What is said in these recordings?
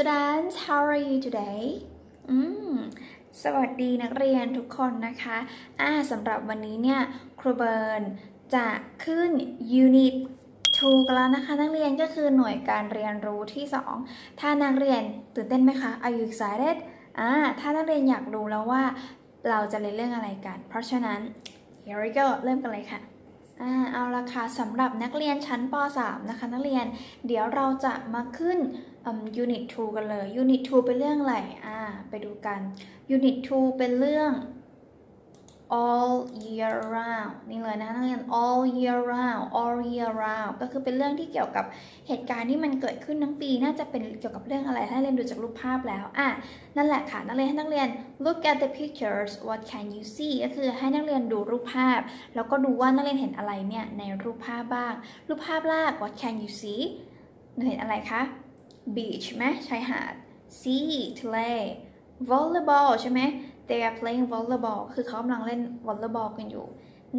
students how are you today อืมสวัสดีนักเรียนทุกคนนะคะอ่าสำหรับวันนี้เนี่ยครูเบิร์นจะขึ้น unit 2กันแล้วนะคะนักเรียนก็คือหน่วยการเรียนรู้ที่ 2 ถ้านักเรียนตื่นเต้นไหมคะ Are you excited อ่าถ้านักเรียนอยากรู้แล้วว่าเราจะเรียนเรื่องอะไรกัน เพราะฉะนั้น here we go เริ่มกันเลยค่ะอ่า เอาละค่ะสำหรับนักเรียนชั้นป .3 นะคะนักเรียนเดี๋ยวเราจะมาขึ้น unit 2กันเลย unit 2เป็นเรื่องอะไรอ่าไปดูกัน unit 2เป็นเรื่อง all year round นี่เลยนะนักเรียน all year round all year round ก็คือเป็นเรื่องที่เกี่ยวกับเหตุการณ์ที่มันเกิดขึ้นทั้งปี น่าจะเป็นเกี่ยวกับเรื่องอะไรถ้านักเรียนดูจากรูปภาพแล้วอะนั่นแหละค่ะนักเรียนให้นักเรียน look at the pictures what can you see ก็คือให้นักเรียนดูรูปภาพ แล้วก็ดูว่านักเรียนเห็นอะไรเนี่ยในรูปภาพบ้าง รูปภาพแรก what can you see เห็นอะไรคะ beach ไหมชายหาด sea ทะเล volleyball ใช่ไหม they are playing volleyball คือเขากำลังเล่น volleyball กันอยู่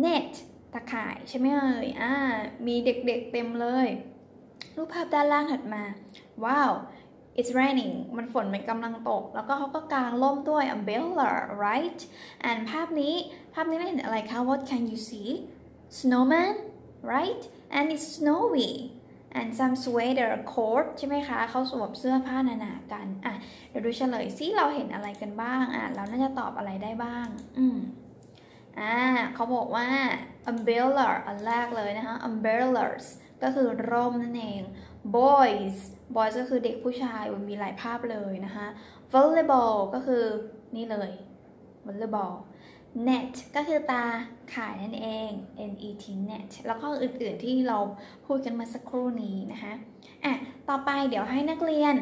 net ตะข่ายใช่ไหมเอ่ยอ่ามีเด็กๆเต็มเลย รูปภาพด้านล่างถัดมา ว้าว it's raining มันฝนมันกำลังตก แล้วก็เขาก็กางร่มด้วย umbrella right and ภาพนี้ภาพนี้ไม่เห็นอะไรคะ what can you see snowman right and it's snowy and some sweater coat ใช่ไหมคะเขาสวมเสื้อผ้าหนาๆกันอะเดี๋ยวดูเฉลยซิเราเห็นอะไรกันบ้างอะเราน่าจะตอบอะไรได้บ้าง อืมอ่าเขาบอกว่า umbrella อันแรกเลยนะคะ umbrellas ก็คือร่มนั่นเอง boys boys ก็คือเด็กผู้ชายมีหลายภาพเลยนะคะ volleyball ก็คือนี่เลย volleyball net ก็คือตาข่ายนั่นเอง net net แล้วก็อื่นๆที่เราพูดกันมาสักครู่นี้นะคะอะต่อไปเดี๋ยวให้นักเรียน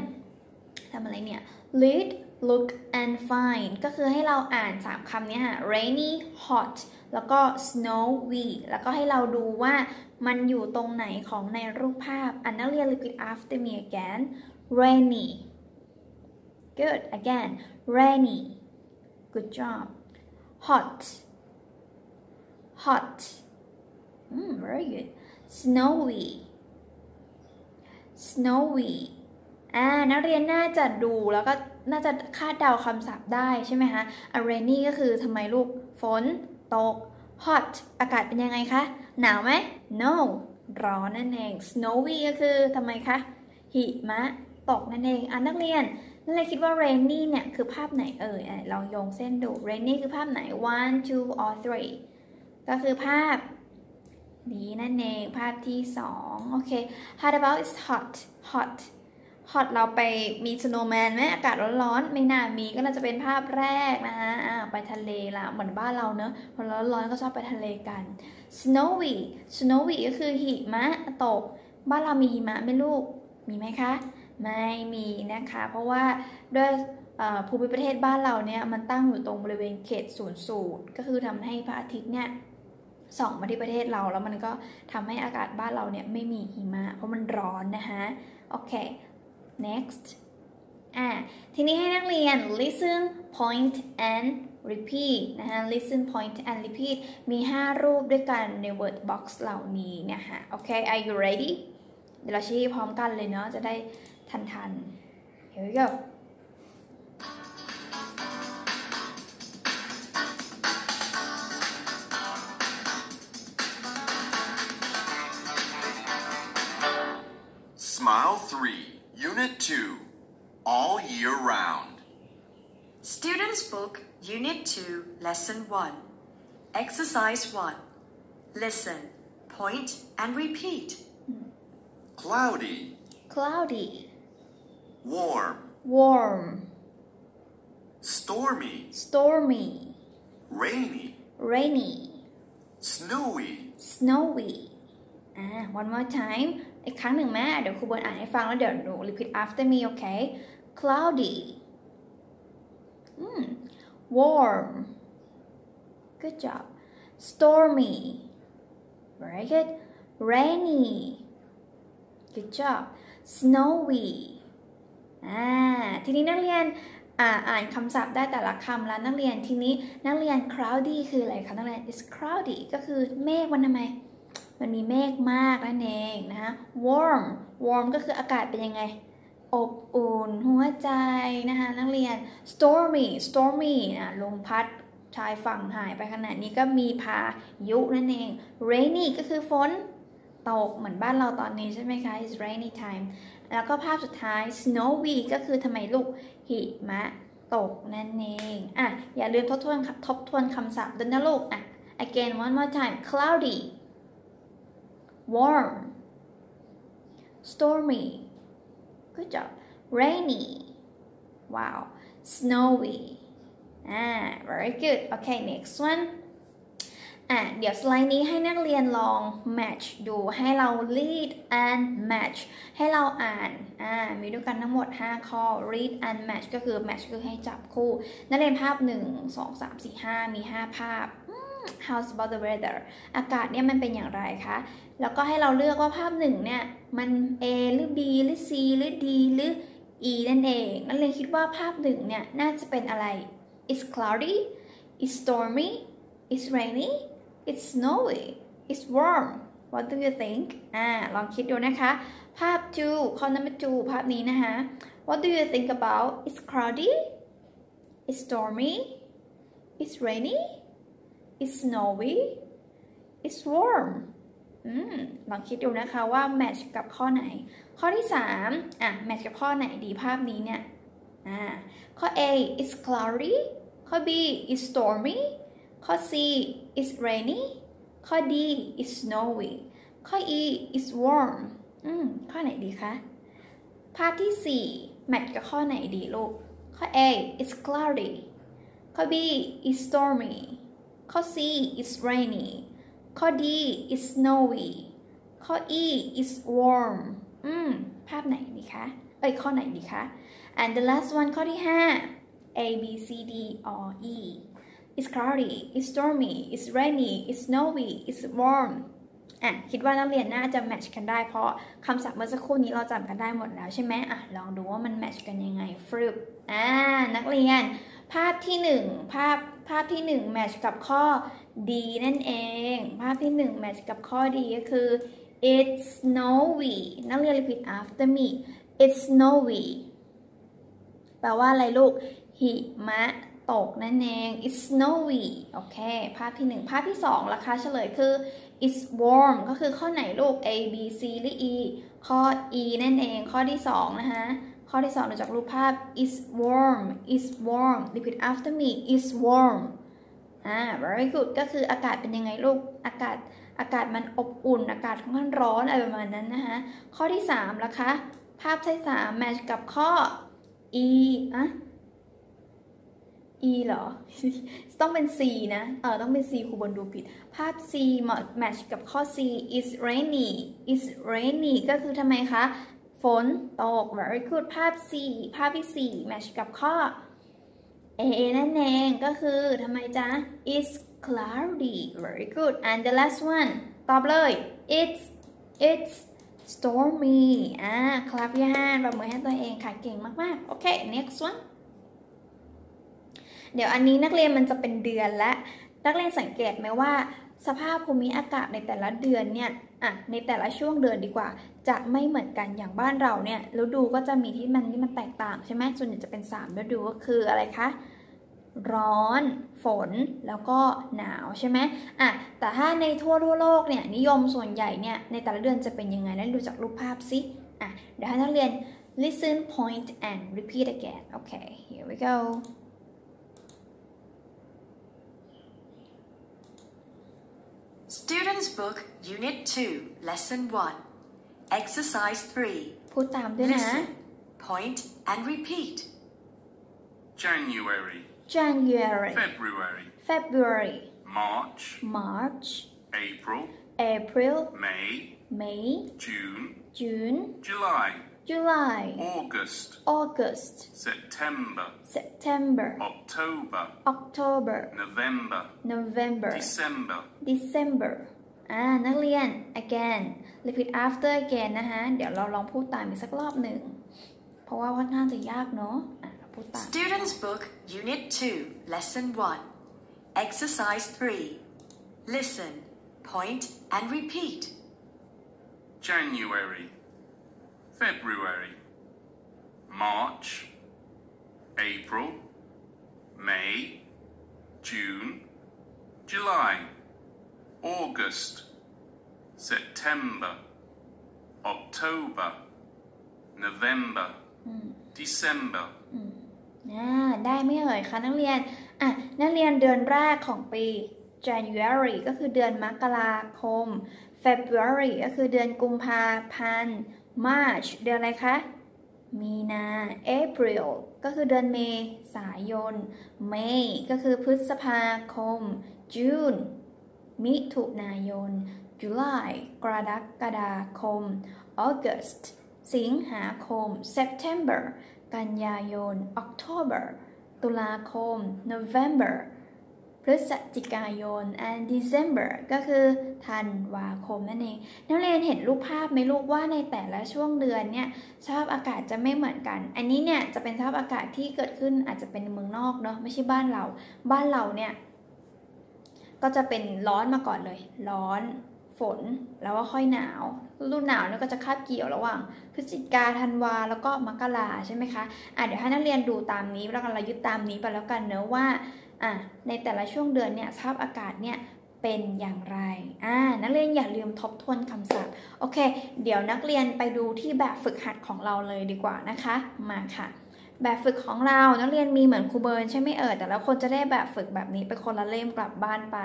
ทำอะไรเนี่ย read look and find ก็คือให้เราอ่าน 3คำนี้ค่ะ rainy hot แล้วก็ snowy แล้วก็ให้เราดูว่ามันอยู่ตรงไหนของในรูปภาพอันนักเรียน repeat after me again rainy good again rainy good job hot hot mm, very good snowy snowy อ่านักเรียนน่าจะดูแล้วก็น่าจะคาดเดาคำศัพท์ได้ใช่ไหมคะ a rainy ก็คือทำไมลูกฝนตก hot อากาศเป็นยังไงคะ หนาวไหม no ร้อนนั่นเอง snowy ก็คือทำไมคะ หิมะตกนั่นเองอ่านักเรียน นักเรียคิดว่า rainy เนี่ย คือภาพไหนเอ่ยลองโยงเส้นดู rainy คือภาพไหน one two or three ก็คือภาพ นี้นั่นเอง ภาพที่สองโอเค how about is hot hot hot เราไปมี snowman ไหมอากาศร้อนๆ ไม่น่ามีก็น่าจะเป็นภาพแรกนะคะไปทะเลละเหมือนบ้านเราเนอะพอร้อนๆก็ชอบไปทะเลกัน snowy snowy ก็คือหิมะตก บ้านเรามีหิมะไหมลูก มีไหมคะ ไม่มีนะคะ เพราะว่าด้วยภูมิประเทศบ้านเราเนี่ยมันตั้งอยู่ตรงบริเวณเขตศูนย์สูตรก็คือทำให้พระอาทิตย์เนี่ยส่องมาที่ประเทศเราแล้วมันก็ทำให้อากาศบ้านเราเนี่ยไม่มีหิมะ เพราะมันร้อนนะคะโอเค next อะทีนี้ให้นักเรียน listen point and repeat นะคะ listen point and repeat มี 5 รูปด้วยกันใน word box เหล่านี้นะคะโอเค are you ready เดี๋ยวเราชี้พร้อมกันเลยเนาะจะได้ ทันทัน here we go Smile 3, Unit 2, All Year Round. Students Book, Unit 2, Lesson 1. Exercise 1. Listen, point, and repeat. Cloudy, cloudy warm, warm stormy, stormy rainy, rainy snowy, snowy อ่า one more time อีกครั้งหนึ่งแม่เดี๋ยวครูเบิร์นอ่านให้ฟังแล้วเดี๋ยวหนู repeat after me okay cloudy อืม warm good job stormy very good rainy good job snowy อ่าทีนี้นักเรียนอ่านคำศัพท์ได้แต่ละคำแล้วนักเรียนทีนี้นักเรียน cloudy คืออะไรคะนักเรียน is cloudy ก็คือเมฆมันทำไม มันมีเมฆมากนั่นเองนะคะ warm warm ก็คืออากาศเป็นยังไง อบอุ่น หัวใจนะคะนักเรียน stormy stormy นะลมพัดชายฝั่งหายไปขนาดนี้ก็มีพายุนั่นเอง rainy ก็คือฝน ตกเหมือนบ้านเราตอนนี้ใช่ไหมคะ it's rainy time แล้วก็ภาพสุดท้าย snowy ก็คือทำไมลูกหิมะตกนั่นเองอะอย่าลืมทบทวนทบทวนคำศัพท์ด้วยนะลูกอะ again one more time cloudy warm stormy good job rainy wow snowy ah very good okay next one อะเดี๋ยวสไลด์นี้ให้นักเรียนลอง match ดูให้เรา read and match ให้เราอ่านอ่ามีด้วยกันทั้งหมด 5 ข้อ read and match ก็คือ match คือให้จับคู่ นักเรียนภาพ 1 2 3 4 5 มี 5 ภาพ How's about the weather อากาศเนี่ยมันเป็นอย่างไรคะ แล้วก็ให้เราเลือกว่าภาพหนึ่งเนี่ยมัน A หรือ B หรือ C หรือ D หรือ E นั่นเอง นักเรียนคิดว่าภาพหนึ่งเนี่ยน่าจะเป็นอะไร It's cloudy It's stormy It's rainy It's snowy It's warm What do you think อ่าลองคิดดูนะคะ ภาพ2ข้อ number 2ภาพนี้นะคะ What do you think about It's cloudy It's stormy It's rainy It's snowy It's warm อืมลองคิดดูนะคะว่า match กับข้อไหน ข้อที่3อะ match กับข้อไหนดีภาพนี้เนี่ยอ่าข้อ A is cloudy ข้อ B is stormy ข้อ C is rainy ข้อ D is snowy ข้อ E is warm อืมข้อไหนดีคะ ภาพที่4 match กับข้อไหนดีลูก ข้อ A is cloudy ข้อ B is stormy ข้อ C is rainy ข้อ D is snowy ข้อ E is warm อืม ภาพไหนดีคะ เอ้ย ข้อไหนดีคะ and the last one ข้อที่ 5 A B C D or E it's cloudy it's stormy it's rainy it's snowy it's warm อะคิดว่านักเรียนน่าจะแมทช์กันได้เพราะคำศัพท์เมื่อสักครู่นี้เราจำกันได้หมดแล้วใช่ไหมอะลองดูว่ามันแมทช์กันยังไงฟรึบอ่านักเรียน ภาพที่หนึ่งภาพภาพที่หนึ่งแมทช์กับข้อ D นั่นเอง ภาพที่หนึ่งแมทช์กับข้อ D ก็คือ it's snowy นักเรียน repeat after me it's snowy แปลว่าอะไรลูกหิมะ ตกนั่นเอง it's snowy โอเค ภาพที่หนึ่งภาพที่สองราคาเฉลยคือ it's warm ก็คือข้อไหนลูก A B C หรือ E ข้อ E นั่นเอง ข้อที่สองนะคะข้อที่สองดูจากรูปภาพ it's warm it's warm repeat after me it's warm อ่า very good ก็คืออากาศเป็นยังไงลูก อากาศ อากาศมันอบอุ่น อากาศค่อนข้างร้อนอะไรประมาณนั้นนะคะ ข้อที่3ล่ะคะ ภาพที่3แมทช์กับข้อ e อะ e เหรอ ต้องเป็น c นะ เออต้องเป็น c ครูบนดูผิด ภาพ c แมทช์กับข้อ c is rainy is rainy ก็คือทำไมคะ ฝนตก very good ภาพ c ภาพที่ 4 แมทช์กับข้อ A นั่นเองก็คือทำไมจ๊ะ it's cloudy very good and the last one ตอบเลย it's it's stormy อ่าคลับยานแบบมือให้ตัวเองค่ะ เก่งมาก ๆ โอเค next one เดี๋ยวอันนี้นักเรียนมันจะเป็นเดือนและ นักเรียนสังเกตไหมว่า สภาพภูมิอากาศในแต่ละเดือนเนี่ยอะในแต่ละช่วงเดือนดีกว่า จะไม่เหมือนกันอย่างบ้านเราเนี่ยฤดูก็จะมีที่มันที่มันแตกต่างใช่ไหมส่วนใหญ่จะเป็น3ฤดูก็คืออะไรคะร้อน ฝน แล้วก็หนาวใช่ไหมอะ แต่ถ้าในทั่วทั่วโลกเนี่ยนิยมส่วนใหญ่เนี่ยในแต่ละเดือนจะเป็นยังไงแล้วดูจากรูปภาพสิอะ เดี๋ยวให้นักเรียน listen point and repeat again okay here we go Students Book Unit 2 Lesson 1 Exercise 3 พูดตามด้วยนะ Listen, point and repeat January, January February, February March, March April, April May, May June, June July, July August, August September, September October, October November, November December, December อ่านักเรียน again repeat after again นะคะเดี๋ยวเราลองพูดตามอีกสักรอบหนึ่ง เพราะว่าค่อนข้างจะยากเนาะอะเราพูดตาม Students Book Unit 2 Lesson 1 Exercise 3 Listen, point and repeat January, February, March, April, May, June, July, August, September, October, November, December. อ่าได้ไม่เอ่ยคะนักเรียน อะ นักเรียนเดือนแรกของปี January ก็คือเดือนมกราคม February ก็คือเดือนกุมภาพันธ์ March เดือนอะไรคะ มีนา April ก็คือเดือนเมษายน May ก็คือพฤษภาคม June มิถุนายน July กรกฎาคม August สิงหาคม September กันยายน October ตุลาคม November พฤศจิกายน and December ก็คือธันวาคมนั่นเอง นักเรียนเห็นรูปภาพไหมลูกว่าในแต่ละช่วงเดือนเนี่ยสภาพอากาศจะไม่เหมือนกัน อันนี้เนี่ยจะเป็นสภาพอากาศที่เกิดขึ้นอาจจะเป็นเมืองนอกเนาะไม่ใช่บ้านเรา บ้านเราเนี่ยก็จะเป็นร้อนมาก่อนเลย ร้อนฝนแล้วก็ค่อยหนาวฤดูหนาวเนี่ยก็จะคาบเกี่ยวระหว่างพฤศจิกาธันวาแล้วก็มกราใช่ไหมคะอะเดี๋ยวให้นักเรียนดูตามนี้แล้วกันเรายึดตามนี้ไปแล้วกันเนอะว่า อะในแต่ละช่วงเดือนเนี่ยสภาพอากาศเนี่ยเป็นอย่างไรอ่านักเรียนอย่าลืมทบทวนคำศัพท์ โอเค เดี๋ยวนักเรียนไปดูที่แบบฝึกหัดของเราเลยดีกว่านะคะ มาค่ะ แบบฝึกของเรา นักเรียนมีเหมือนครูเบิร์นใช่ไหมเอ่ย แต่ละคนจะได้แบบฝึกแบบนี้ไปคนละเล่มกลับบ้านไป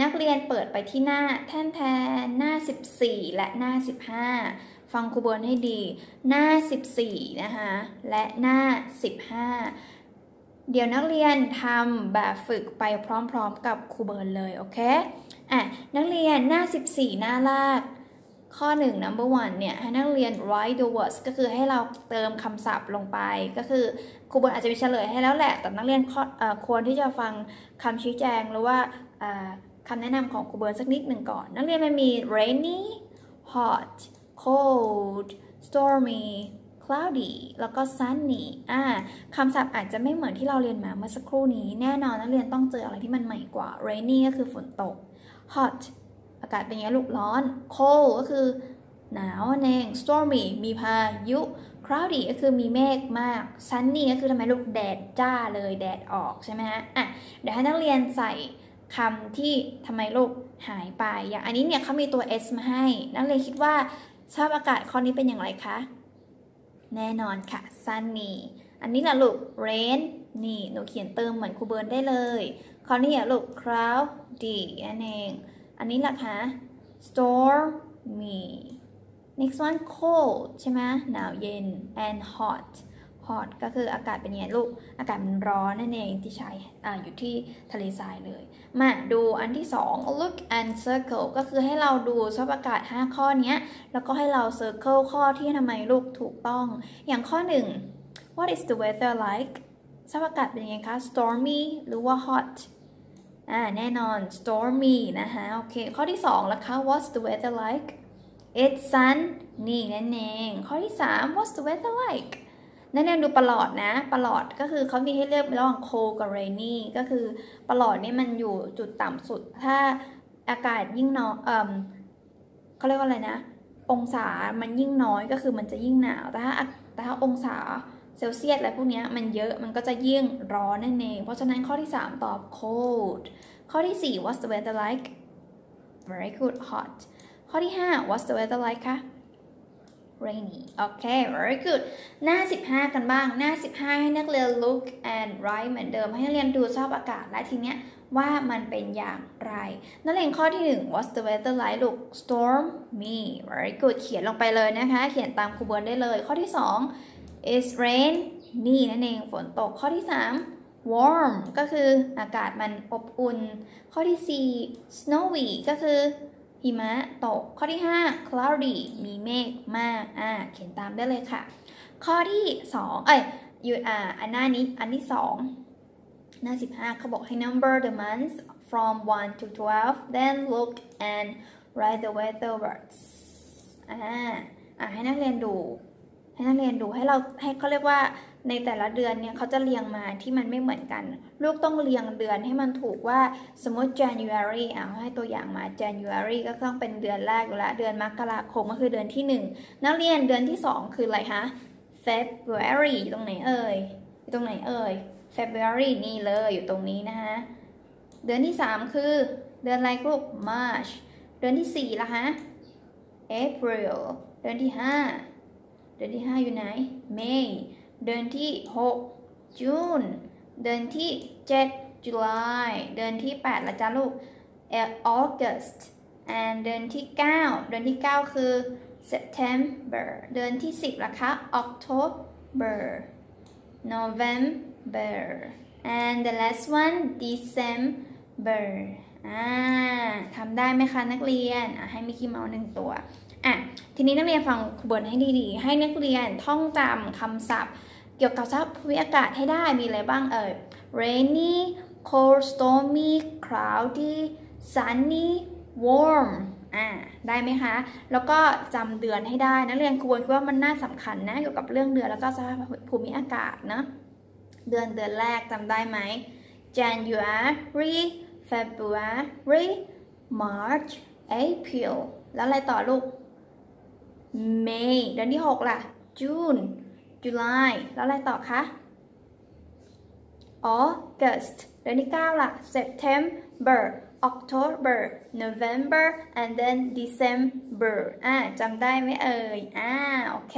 นักเรียนเปิดไปที่หน้าแท่นแทนหน้า 14 และหน้า 15 ฟังครูเบิร์นให้ดี หน้า 14 นะคะ และหน้า 15 เดี๋ยวนักเรียนทำแบบฝึกไปพร้อมๆกับครูเบิร์นเลยโอเคอะนักเรียนหน้า 14 หน้าแรกข้อ 1 number one เนี่ยให้นักเรียน write the words ก็คือให้เราเติมคำศัพท์ลงไป ก็คือครูเบิร์นอาจจะมีเฉลยให้แล้วแหละ แต่นักเรียนควรที่จะฟังคำชี้แจงหรือว่าคำแนะนำของครูเบิร์นสักนิดหนึ่งก่อน นักเรียนมันมี rainy hot cold stormy cloudy แล้วก็ sunny อ่าคำศัพท์อาจจะไม่เหมือนที่เราเรียนมาเมื่อสักครู่นี้ แน่นอนนักเรียนต้องเจออะไรที่มันใหม่กว่า rainy ก็คือฝนตก hot อากาศเป็นไงลูกร้อน cold ก็คือหนาวนั่นเอง stormy มีพายุ cloudy ก็คือมีเมฆมาก sunny ก็คือทำไมลูกแดดจ้าเลยแดดออกใช่ไหมฮะ อะ เดี๋ยวให้นักเรียนใส่คำที่ทำไมลูกหายไป อย่างอันนี้เนี่ยเขามีตัว s มาให้ นักเรียนคิดว่าสภาพอากาศข้อนี้เป็นอย่างไรคะ แน่นอนค่ะ sunny อันนี้ล่ะลูก rain นี่หนูเขียนเติมเหมือนครูเบิร์นได้เลยคราวนี้อะลูก cloudy นั่นเอง อันนี้ล่ะคะ stormy next one cold ใช่ไหมหนาวเย็น and hot hot ก็คืออากาศเป็นยังไงลูก อากาศมันร้อนนั่นเองที่ใช้อ่าอยู่ที่ทะเลทรายเลย มาดูอันที่ 2 look and circle ก็คือให้เราดูสภาพอากาศ 5 ข้อนี้แล้วก็ให้เรา circle ข้อที่ทำไมลูกถูกต้อง อย่างข้อ 1 what is the weather like สภาพอากาศเป็นยังไงคะ stormy หรือว่า hot อ่าแน่นอน stormy นะคะโอเค ข้อที่2แล้วคะ what's the weather like it's sun นี่นั่นเอง ข้อที่ 3 what's the weather like นั่นเองดูประหลอดนะประหลอดก็คือเขามีให้เลือกระหว่าง cold กับ rainy ก็คือประหลอดนี่มันอยู่จุดต่ำสุด ถ้าอากาศยิ่งน้อยเอ่อเขาเรียกว่าอะไรนะ องศามันยิ่งน้อยก็คือมันจะยิ่งหนาว แต่ถ้าแต่ถ้าองศาเซลเซียสอะไรพวกนี้มันเยอะมันก็จะยิ่งร้อนนั่นเอง เพราะฉะนั้นข้อที่ 3 ตอบ cold ข้อที่ 4 what's the weather like very good hot ข้อที่ 5 what's the weather like คะ rainy โอเค very good หน้า 15 กันบ้าง หน้า 15 ให้นักเรียน look and write เหมือนเดิม ให้นักเรียนดูสภาพอากาศ และทีเนี้ยว่ามันเป็นอย่างไร นักเรียนข้อที่ 1 what's the weather like ลูก storm me very good เขียนลงไปเลยนะคะ เขียนตามครูเบิร์นได้เลย ข้อที่ 2 is rain นี่นั่นเอง ฝนตก ข้อที่ 3 warm ก็คืออากาศมันอบอุ่น ข้อที่ 4 snowy ก็คือ หิมะตก ข้อที่ 5 cloudy มีเมฆมาก อ่า เขียนตามได้เลยค่ะ ข้อที่ 2 เอ้ยอยู่อ่าอันหน้านี้ อันที่ 2 หน้า 15 เขาบอกให้ number the months from 1 to 12 then look and write the weather words อ่า อ่าให้นักเรียนดู ให้นักเรียนดูให้เราให้เขาเรียกว่าในแต่ละเดือนเนี่ยเขาจะเรียงมาที่มันไม่เหมือนกัน ลูกต้องเรียงเดือนให้มันถูกว่าสมมติ January อะให้ตัวอย่างมา January ก็ต้องเป็นเดือนแรกอยู่แล้วเดือนมกราคมก็คือเดือนที่ 1 นักเรียนเดือนที่ 2 คืออะไรคะ February อยู่ตรงไหนเอ่ยตรงไหนเอ่ย February นี่เลยอยู่ตรงนี้นะคะเดือนที่ 3 คือเดือนอะไรลูก March เดือนที่4ล่ะฮะ April เดือนที่ 5 เดือนที่ 5 อยู่ไหน May เดือนที่ 6 June เดือนที่ 7 July เดือนที่ 8 ละจ้าลูก August and เดือนที่ 9 เดือนที่ 9 คือ September เดือนที่ 10 ละคะ October November and the last one December อ่าทำได้ไหมคะนักเรียนอะให้มิกกี้เมาส์หนึ่งตัว อะทีนี้นักเรียนฟังครูเบิร์นให้ดีๆ ให้นักเรียนท่องจำคำศัพท์ เกี่ยวกับสภาพภูมิอากาศให้ได้มีอะไรบ้างเอ่ย rainy cold stormy cloudy sunny warm อ่าได้ไหมคะ แล้วก็จำเดือนให้ได้นักเรียนควรคิดว่ามันน่าสำคัญนะเกี่ยวกับเรื่องเดือนแล้วก็สภาพภูมิอากาศนะเดือนเดือนแรกจำได้ไหม January February March April แล้วอะไรต่อลูก May เดือนที่ 6 ล่ะ June July แล้วอะไรต่อคะ August เดือนที่ 9 ล่ะ September October November and then December อ่าจำได้ไหมเอ่ย อ่า โอเค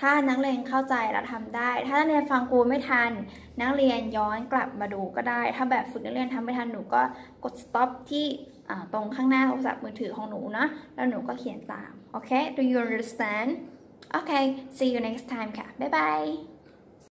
ถ้านักเรียนเข้าใจแล้วทำได้ ถ้านักเรียนฟังครูไม่ทัน นักเรียนย้อนกลับมาดูก็ได้ ถ้าแบบฝึกนักเรียนทำไม่ทันหนูก็กด stop ที่ ตรงข้างหน้าโทรศัพท์มือถือของหนูนะ แล้วหนูก็เขียนตาม โอเค do you understand okay see you next time ค่ะ บ๊ายบาย